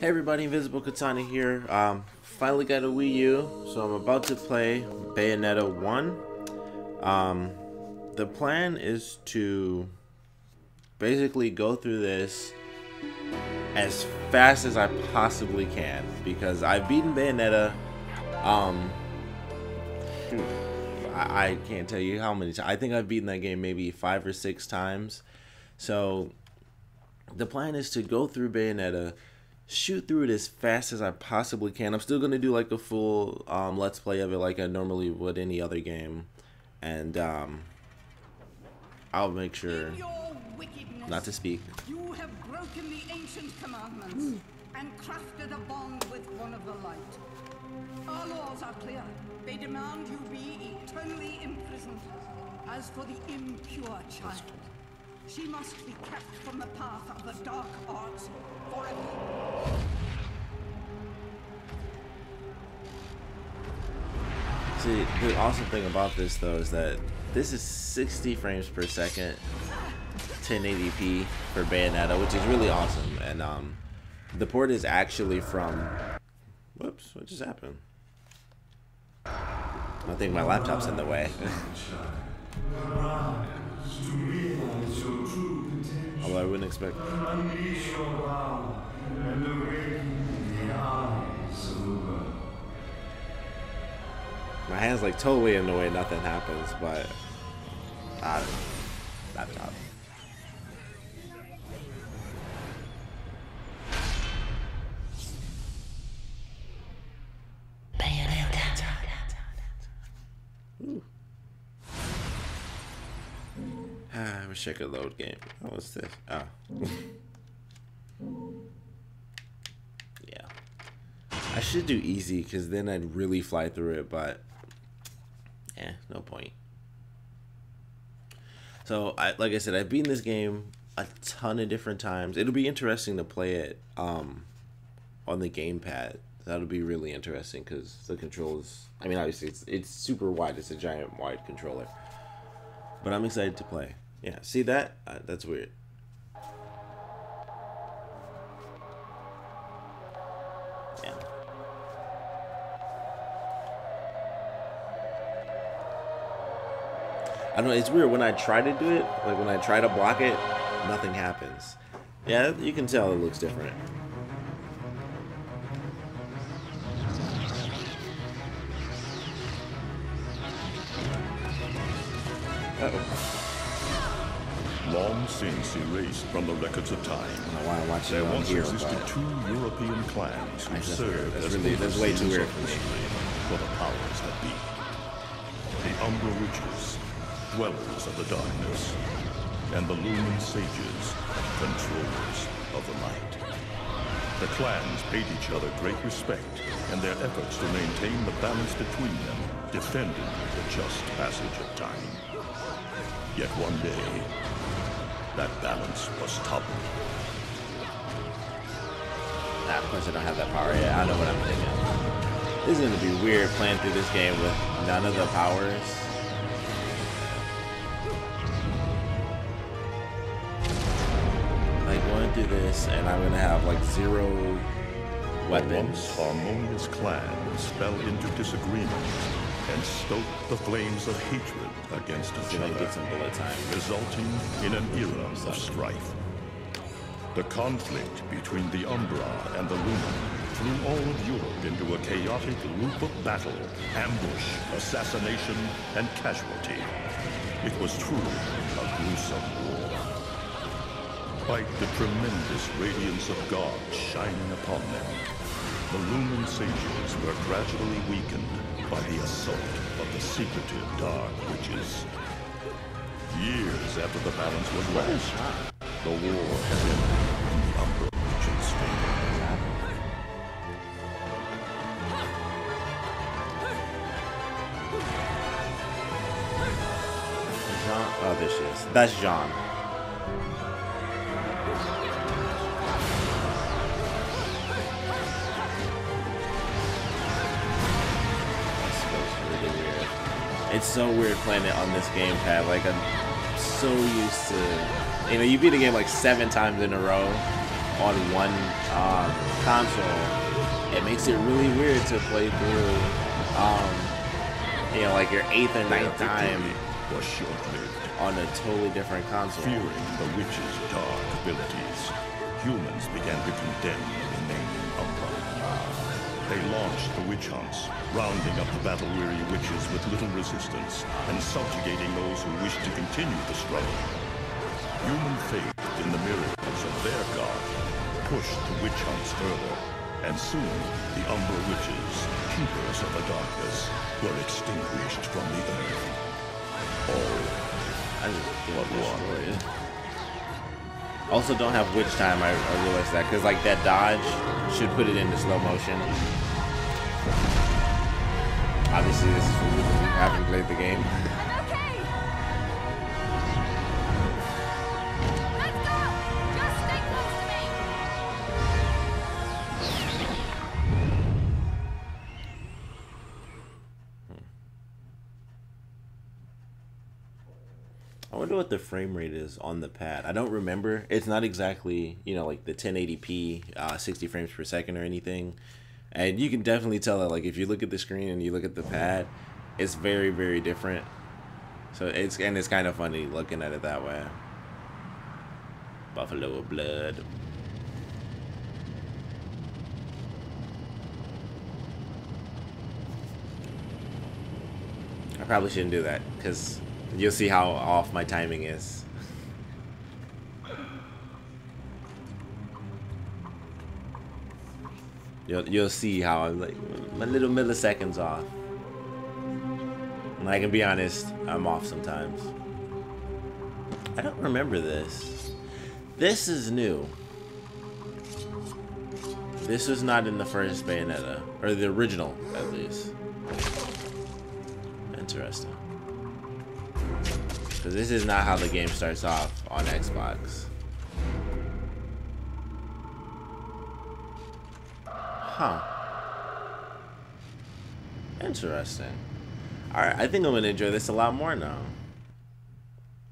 Hey everybody, Invisible Katana here. Um, finally got a Wii U, so I'm about to play Bayonetta 1. Um, the plan is to basically go through this as fast as I possibly can because I've beaten Bayonetta. Um, I, I can't tell you how many times. I think I've beaten that game maybe five or six times. So the plan is to go through Bayonetta shoot through it as fast as I possibly can. I'm still gonna do like a full um, let's play of it like I normally would any other game, and um, I'll make sure not to speak. You have broken the ancient commandments and crafted a bond with one of the light. Our laws are clear. They demand you be eternally imprisoned. As for the impure child, she must be kept from the path of the dark arts forever. See, the awesome thing about this though is that this is 60 frames per second, 1080p for Bayonetta, which is really awesome. And um, the port is actually from. Whoops! What just happened? I think my laptop's in the way. Although I wouldn't expect. My hand's like totally in the way, nothing happens, but. i don't laptop. Ah, I wish I could load game. Oh, what's this? Oh. yeah. I should do easy because then I'd really fly through it, but eh, no point. So, I like I said, I've beaten this game a ton of different times. It'll be interesting to play it um, on the gamepad. That'll be really interesting because the controls. I mean, obviously, it's it's super wide. It's a giant wide controller. But I'm excited to play. Yeah, see that? Uh, that's weird. Yeah. I know, it's weird when I try to do it, like when I try to block it, nothing happens. Yeah, you can tell it looks different. Uh-oh. Long since erased from the records of time, there once here, existed two European clans who served that's as really- that's way too weird for the powers that be. The Umbra Witches, dwellers of the darkness, and the Lumen Sages, controllers of the light. The clans paid each other great respect, and their efforts to maintain the balance between them defended the just passage of time. Yet one day, that balance was toppled. Nah, of course I don't have that power yet. I know what I'm thinking. This is gonna be weird playing through this game with none of the powers. Like going through this and I'm gonna have like zero weapons. once harmonious clans fell into disagreement and stoked the flames of hatred against each if other, resulting in an era of strife. The conflict between the Umbra and the Lumen threw all of Europe into a chaotic loop of battle, ambush, assassination, and casualty. It was truly a gruesome war. Despite the tremendous radiance of God shining upon them, the Lumen Sages were gradually weakened by the assault of the secretive Dark Witches. Years after the balance was lost, the war had ended in the Umbra Witches' favor. Jean. Oh, she is. That's Jean. It's so weird playing it on this gamepad. Like I'm so used to, you know, you beat a game like seven times in a row, on one um, console, it makes it really weird to play through, um, you know, like your eighth or ninth time was on a totally different console. Fearing the witch's dark abilities, humans began to condemn the name Umbra. They launched the witch hunts, rounding up the battle-weary witches with little resistance and subjugating those who wished to continue the struggle. Human faith in the miracles of their god pushed the witch hunts further, and soon the Umbra witches, keepers of the darkness, were extinguished from the earth. All one? Also, don't have witch time. I, I realized that because like that dodge should put it into slow motion. Obviously, this is for who haven't played the game. What the frame rate is on the pad. I don't remember. It's not exactly you know like the 1080p, uh, 60 frames per second or anything. And you can definitely tell that like if you look at the screen and you look at the pad, it's very very different. So it's and it's kind of funny looking at it that way. Buffalo blood. I probably shouldn't do that because you'll see how off my timing is. You'll, you'll see how I'm like my little milliseconds off. And I can be honest, I'm off sometimes. I don't remember this. This is new. This was not in the first Bayonetta, or the original, at least. Interesting. Because this is not how the game starts off on Xbox. Huh. Interesting. Alright, I think I'm going to enjoy this a lot more now.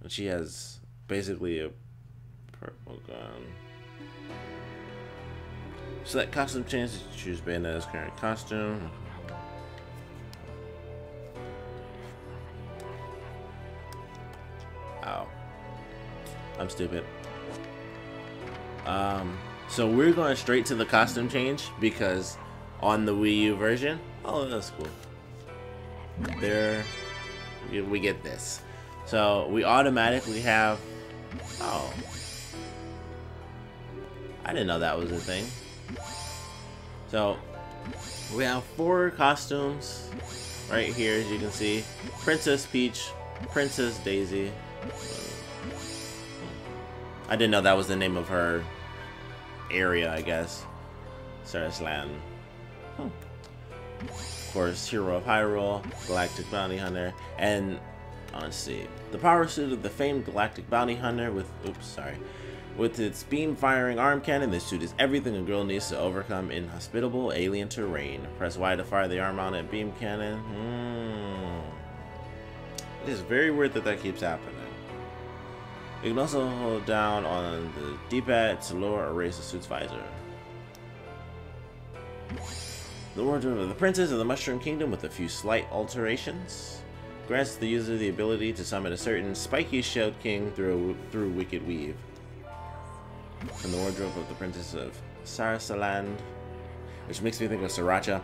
And she has basically a purple gun. Select costume change to choose Bayonetta's current costume. I'm stupid. Um, so we're going straight to the costume change because on the Wii U version, oh, that's cool. There, we- we get this. So we automatically have, oh. I didn't know that was a thing. So we have four costumes right here, as you can see. Princess Peach, Princess Daisy. I didn't know that was the name of her area, I guess. Sarasaland. Hmm. Of course, Hero of Hyrule, Galactic Bounty Hunter, and let's see, the power suit of the famed Galactic Bounty Hunter with, oops, sorry, with its beam-firing arm cannon. This suit is everything a girl needs to overcome inhospitable alien terrain. Press Y to fire the arm-mounted beam cannon. Hmm. It is very weird that that keeps happening. You can also hold down on the D-pad to lower or raise the suit's visor. The wardrobe of the Princess of the Mushroom Kingdom with a few slight alterations grants the user the ability to summon a certain spiky shelled king through through Wicked Weave. And the wardrobe of the Princess of Sarasaland, which makes me think of Sriracha.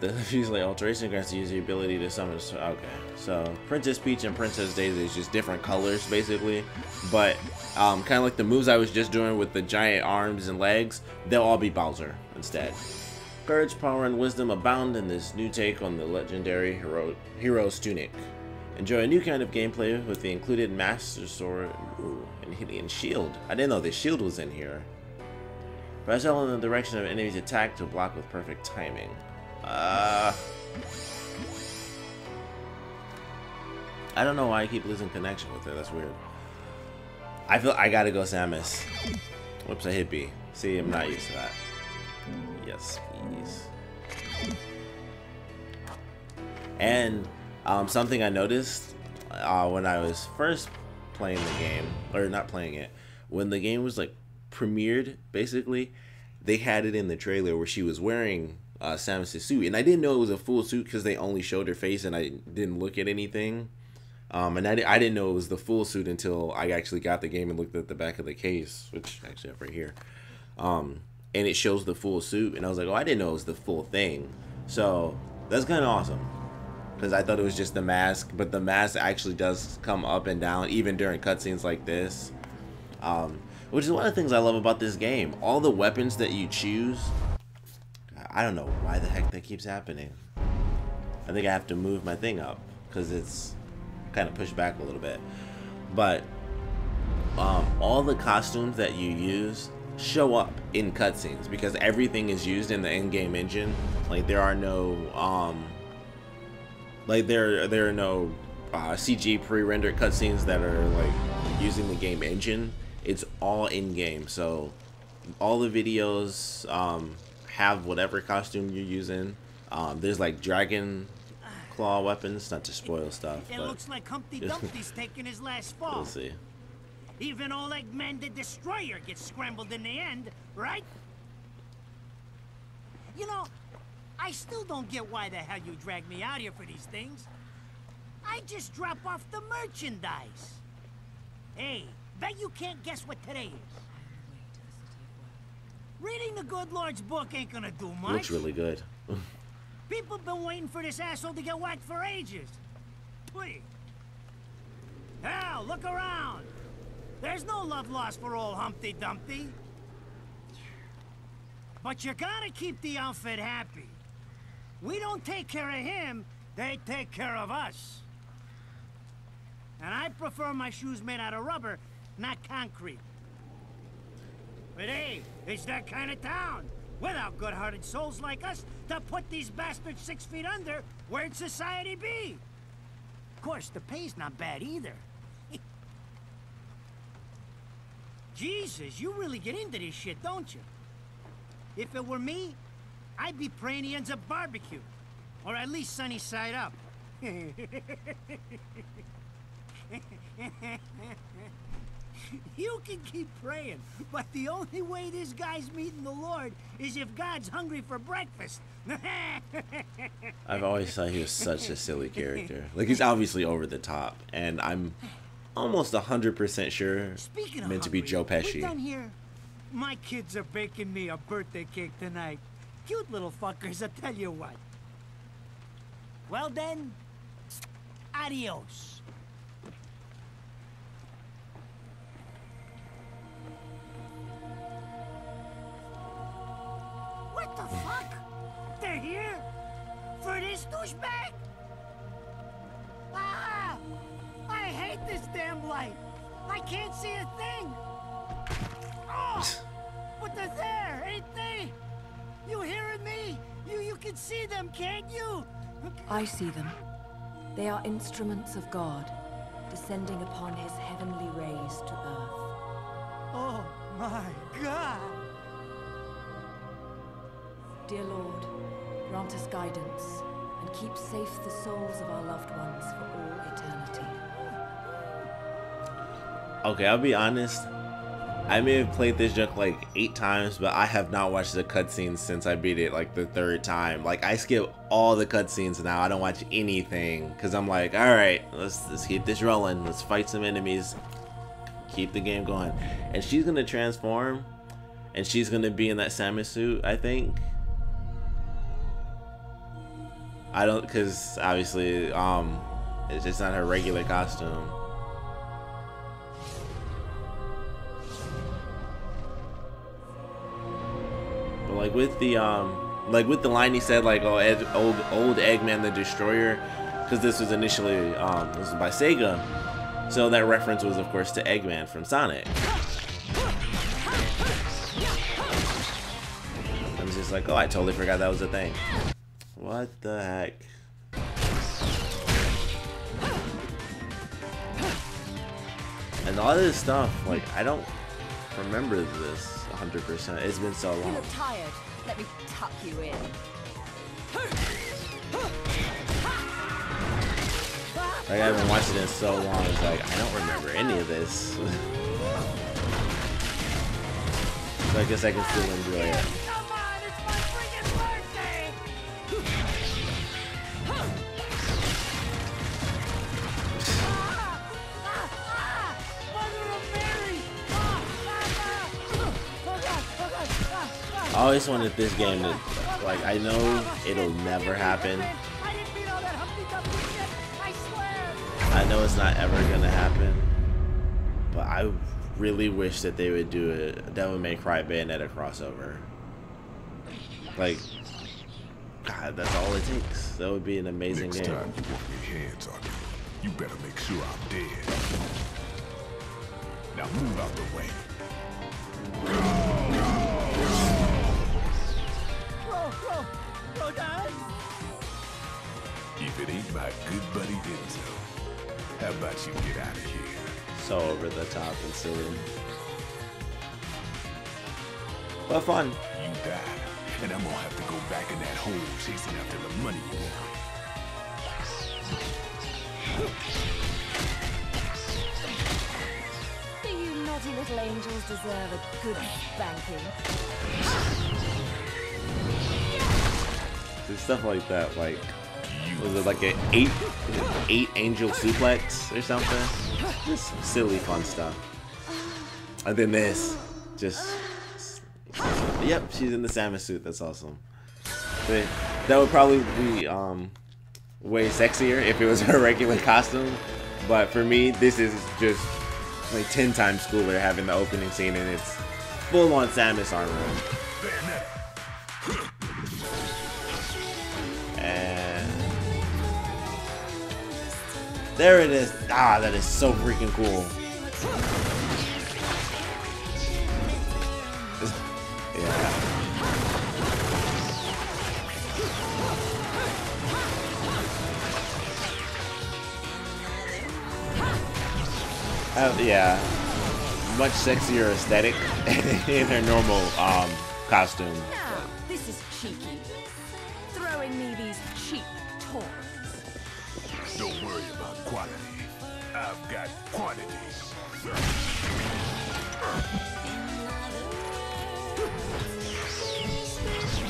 The slight alteration grants user the ability to summon. Okay, so Princess Peach and Princess Daisy is just different colors, basically. But um, kind of like the moves I was just doing with the giant arms and legs, they'll all be Bowser instead. Courage, power, and wisdom abound in this new take on the legendary hero, hero's tunic. Enjoy a new kind of gameplay with the included Master Sword ooh, and Hylian Shield. I didn't know the shield was in here. Press L in the direction of enemy's attack to block with perfect timing. Uh, I don't know why I keep losing connection with her. That's weird. I feel I gotta go Samus. Whoops, I hit B. See, I'm not used to that. Yes, please. And um, something I noticed uh, when I was first playing the game, or not playing it, when the game was like premiered, basically, they had it in the trailer where she was wearing uh, Samus's suit, and I didn't know it was a full suit because they only showed her face, and I didn't look at anything. Um, and I, I didn't know it was the full suit until I actually got the game and looked at the back of the case, which actually I have right here. Um, and it shows the full suit, and I was like, oh, I didn't know it was the full thing. So that's kind of awesome because I thought it was just the mask, but the mask actually does come up and down even during cutscenes like this. Um, which is one of the things I love about this game. All the weapons that you choose, I don't know why the heck that keeps happening. I think I have to move my thing up because it's kind of pushed back a little bit. But um, all the costumes that you use show up in cutscenes because everything is used in the in-game engine. Like there are no um, like there there are no uh, CG pre-rendered cutscenes that are like using the game engine. It's all in-game, so all the videos um, have whatever costume you're using. Um, there's like dragon claw weapons, not to spoil stuff, It but looks like Humpty Dumpty's taking his last fall. we'll see. Even old Eggman the Destroyer gets scrambled in the end, right? You know, I still don't get why the hell you drag me out here for these things. I just drop off the merchandise. Hey, bet you can't guess what today is. Reading the good Lord's book ain't gonna do much. Looks really good. People been waiting for this asshole to get whacked for ages. Please. Hell, look around. There's no love lost for old Humpty Dumpty. But you gotta keep the outfit happy. We don't take care of him, they take care of us. And I prefer my shoes made out of rubber, not concrete. But hey, it's that kind of town. Without good-hearted souls like us to put these bastards six feet under, where'd society be? Of course, the pay's not bad either. Jesus, you really get into this shit, don't you? If it were me, I'd be praying he ends up barbecue. Or at least sunny side up. You can keep praying, but the only way this guy's meeting the Lord is if God's hungry for breakfast. I've always thought he was such a silly character. Like he's obviously over the top, and I'm almost hundred percent sure Speaking meant to be hungry, Joe Pesci. done here. My kids are baking me a birthday cake tonight. Cute little fuckers, I tell you what. Well then, adios. Can't see a thing. Oh! But they're there, ain't they? You hearing me? You you can see them, can't you? I see them. They are instruments of God, descending upon his heavenly rays to earth. Oh my God! Dear Lord, grant us guidance and keep safe the souls of our loved ones for all eternity. Okay, I'll be honest. I may have played this junk like eight times, but I have not watched the cutscenes since I beat it like the third time. Like I skip all the cutscenes now. I don't watch anything because I'm like, all right, let's let's keep this rolling. Let's fight some enemies. Keep the game going. And she's gonna transform, and she's gonna be in that Samus suit. I think. I don't, cause obviously, um, it's just not her regular costume. Like with the um like with the line he said like oh Ed, old old Eggman the Destroyer because this was initially um this was by Sega. So that reference was of course to Eggman from Sonic. I was just like oh I totally forgot that was a thing. What the heck? And all this stuff like I don't remember this 100% it's been so You long look tired. Let me tuck you in. Like I haven't watched it in so long. It's like I don't remember any of this. So I guess I can still enjoy it. I always wanted this game to, like, I know it'll never happen. I didn't mean all that Humpty Dumpty shit! I swear! I know it's not ever gonna happen, but I really wish that they would do a Devil May Cry Bayonetta crossover. Like, God, that's all it takes. That would be an amazing Next game. time you want your hands on me, you better make sure I'm dead. Now move out the way. Bro, bro, bro! If it ain't my good buddy Denzel, how about you get out of here? So over the top and silly. But fun. You die, and I'm gonna have to go back in that hole chasing after the money you want. Do you naughty little angels deserve a good spanking? Do stuff like that, like was it like an eight eight angel suplex or something? Just silly fun stuff. And then this, just yep, she's in the Samus suit. That's awesome. But that would probably be um way sexier if it was her regular costume. But for me, this is just like ten times cooler having the opening scene and it's full on Samus armor. There it is. Ah, that is so freaking cool. yeah. Uh, yeah, much sexier aesthetic in her normal um, costume.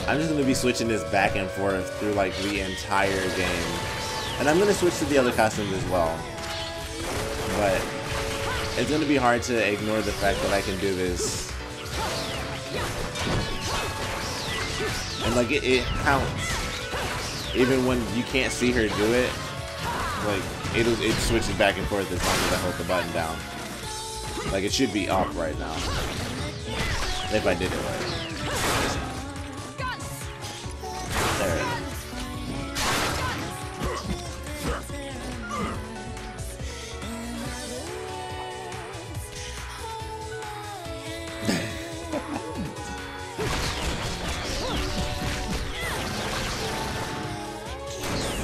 I'm just gonna be switching this back and forth through like the entire game. And I'm gonna switch to the other costumes as well. But it's gonna be hard to ignore the fact that I can do this. And like it, it counts. Even when you can't see her do it, like it'll it switches back and forth as long as I hold the button down. Like it should be up right now. If I did it right.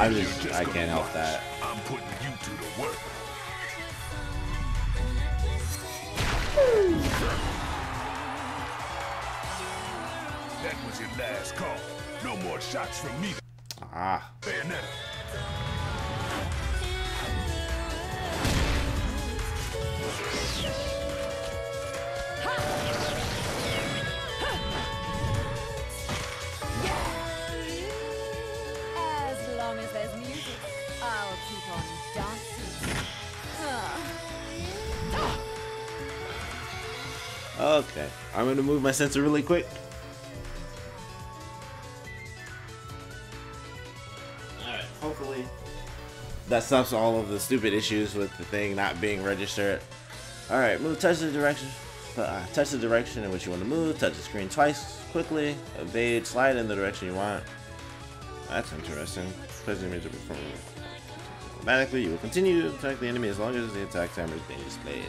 I just I can't help that. I'm putting you two to work. That was your last call. No more shots from me. Ah. Bayonetta. As Okay. I'm gonna move my sensor really quick. Alright, hopefully that stops all of the stupid issues with the thing not being registered. Alright, move touch the direction. Uh, touch the direction in which you want to move. Touch the screen twice quickly. Evade, slide in the direction you want. That's interesting. Press the image before automatically. You will continue to attack the enemy as long as the attack timer is being displayed.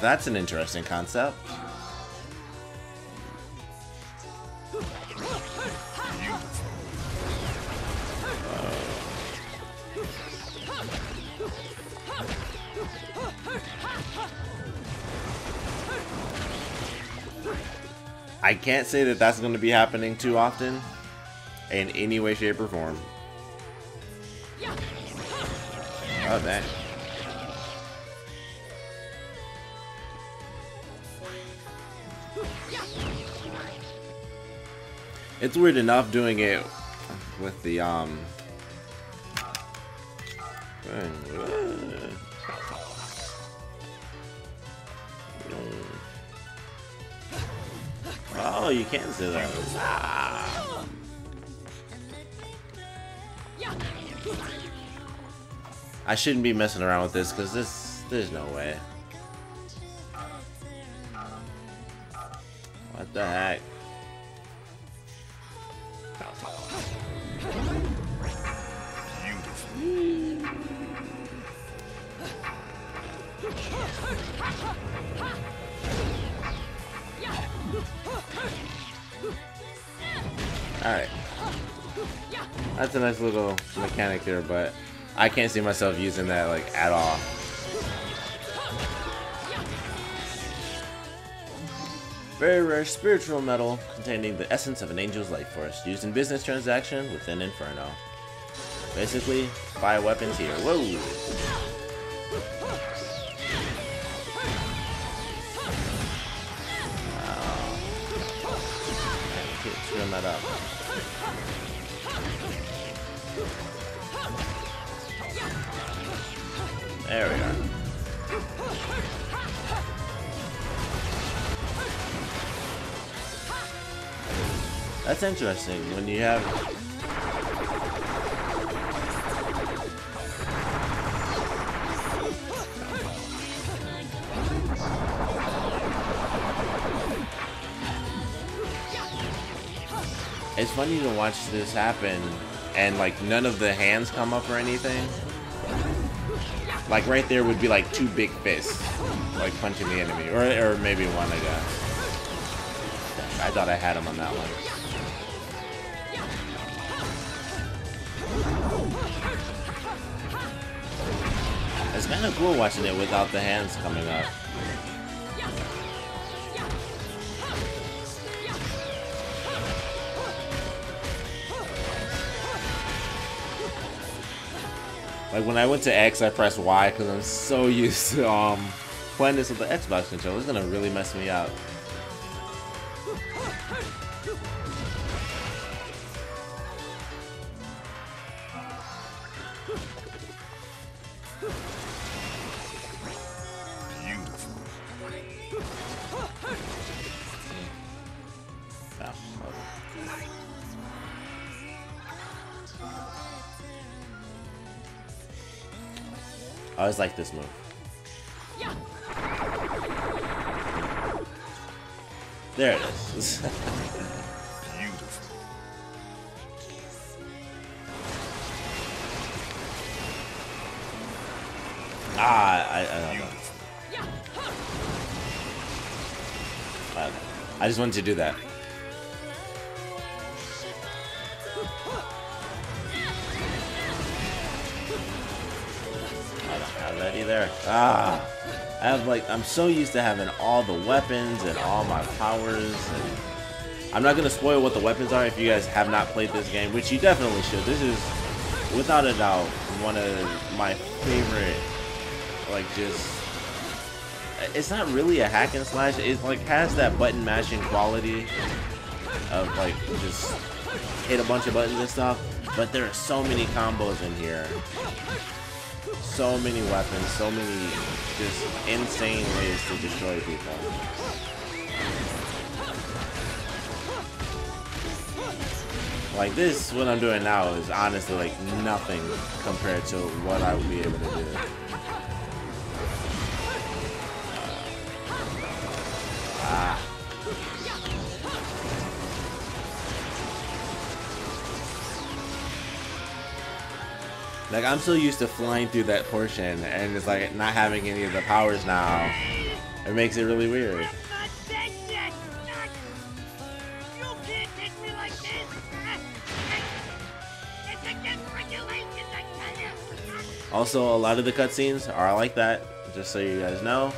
That's an interesting concept. I can't say that that's going to be happening too often in any way, shape, or form. Oh, dang. It's weird enough doing it with the um. Oh, you can see that. I shouldn't be messing around with this because this there's no way. What the heck? Alright. That's a nice little mechanic there, but I can't see myself using that like at all. Very rare spiritual metal containing the essence of an angel's life force, used in business transaction within Inferno. Basically, buy weapons here. Whoa! That's interesting. When you have It's funny to watch this happen and like none of the hands come up or anything. Like right there would be like two big fists, like punching the enemy, or or maybe one, I guess. I thought I had him on that one. Kind of cool watching it without the hands coming up. Like when I went to X, I pressed Y because I'm so used to um playing this with the Xbox controller. It's gonna really mess me up. Like this move. There it is. ah, I, I, know. I, I just wanted to do that. Either. Ah, I have like I'm so used to having all the weapons and all my powers. I'm not gonna spoil what the weapons are if you guys have not played this game, which you definitely should. This is without a doubt one of my favorite. Like just, it's not really a hack and slash. It like has that button mashing quality of like just hit a bunch of buttons and stuff. But there are so many combos in here so many weapons, so many just insane ways to destroy people. Like this, what I'm doing now is honestly like nothing compared to what I would be able to do. Like I'm so used to flying through that portion, and it's like not having any of the powers now. It makes it really weird. I'm not dead yet! Not- You can't take me like this! It's against regulations, I tell you! Also, a lot of the cutscenes are like that, just so you guys know.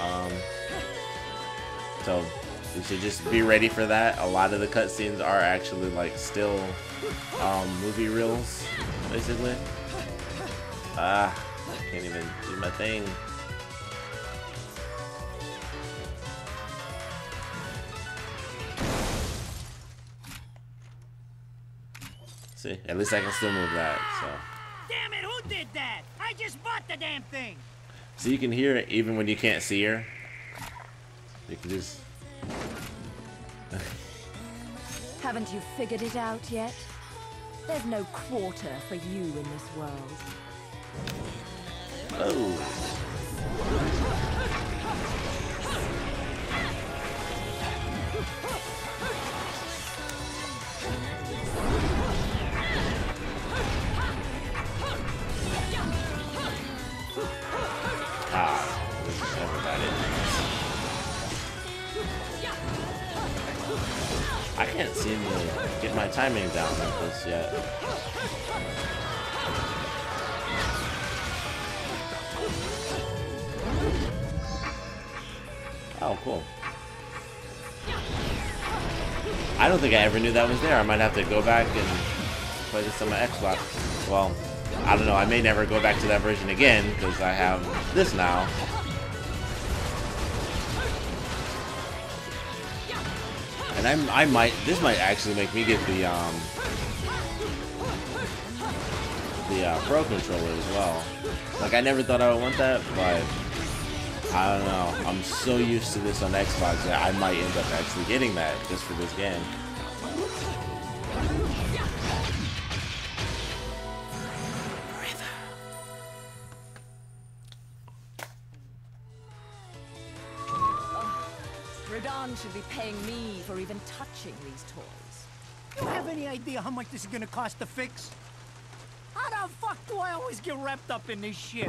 Um, so you should just be ready for that. A lot of the cutscenes are actually like still um, movie reels, basically. Ah, can't even do my thing. See, at least I can still move that, so. Damn it, who did that? I just bought the damn thing. So you can hear it even when you can't see her. You can just... Haven't you figured it out yet? There's no quarter for you in this world. Oh. I can't seem to get my timing down with this yet. Oh, cool. I don't think I ever knew that was there. I might have to go back and play this on my Xbox. Well, I don't know. I may never go back to that version again because I have this now. And I'm, I might, this might actually make me get the, um, the uh, Pro Controller as well. Like, I never thought I would want that, but I don't know. I'm so used to this on Xbox that I might end up actually getting that just for this game. Rodin should be paying me for even touching these toys. You have any idea how much this is gonna cost to fix? How the fuck do I always get wrapped up in this shit?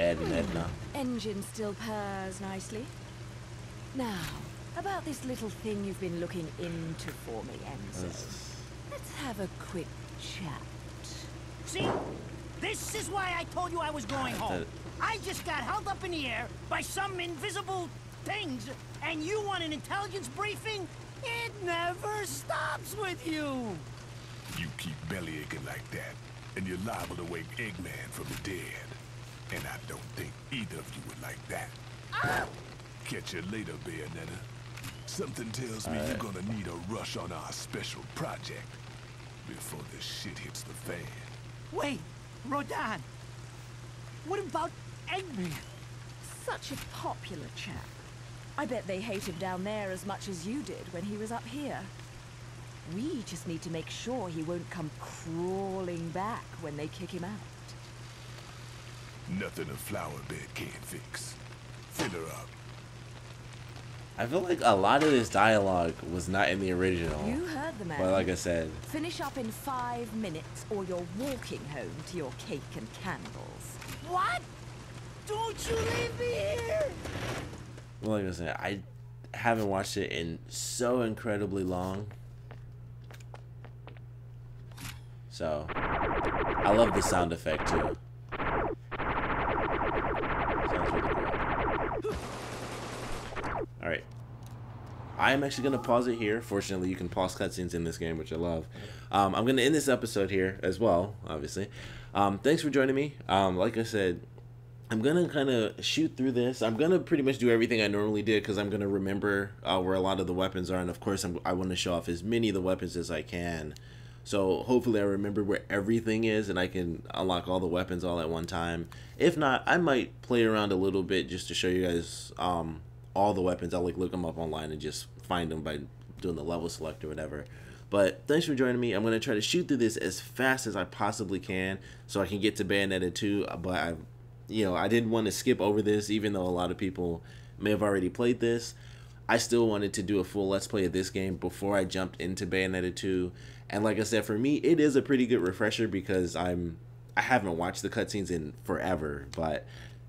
Ed and hmm. Edna. Engine still purrs nicely. Now, about this little thing you've been looking into for me, Enzo. Let's have a quick chat. See? This is why I told you I was going uh, home. I just got held up in the air by some invisible things, and you want an intelligence briefing? It never stops with you. You keep belly aching like that, and you're liable to wake Eggman from the dead. And I don't think either of you would like that. Catch you later, Bayonetta. Something tells me you're gonna need a rush on our special project before this shit hits the fan. Wait, Rodin. What about Eggman? Such a popular chap. I bet they hate him down there as much as you did when he was up here. We just need to make sure he won't come crawling back when they kick him out. Nothing a flower bed can't fix. Fill her up. I feel like a lot of this dialogue was not in the original. You heard the man. But like I said, Finish up in five minutes or you're walking home to your cake and candles. What? Don't you leave me here! well, like I said, I haven't watched it in so incredibly long. So, I love the sound effect too. I am actually going to pause it here. Fortunately, you can pause cutscenes in this game, which I love. Um, I'm going to end this episode here as well, obviously. Um, thanks for joining me. Um, like I said, I'm gonna kind of shoot through this. I'm gonna pretty much do everything I normally did because I'm gonna remember uh, where a lot of the weapons are, and of course, I'm, I want to show off as many of the weapons as I can. So hopefully, I remember where everything is, and I can unlock all the weapons all at one time. If not, I might play around a little bit just to show you guys um, all the weapons. I'll like look them up online and just find them by doing the level select or whatever. But thanks for joining me. I'm gonna try to shoot through this as fast as I possibly can so I can get to Bayonetta 2. But I you know, I didn't want to skip over this, even though a lot of people may have already played this. I still wanted to do a full Let's Play of this game before I jumped into Bayonetta 2. And like I said, for me, it is a pretty good refresher because I'm I haven't watched the cutscenes in forever. But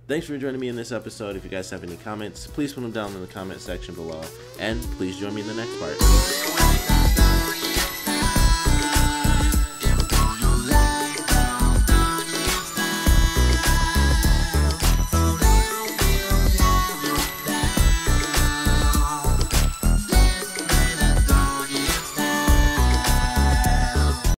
thanks for joining me in this episode. If you guys have any comments, please put them down in the comment section below. And please join me in the next part.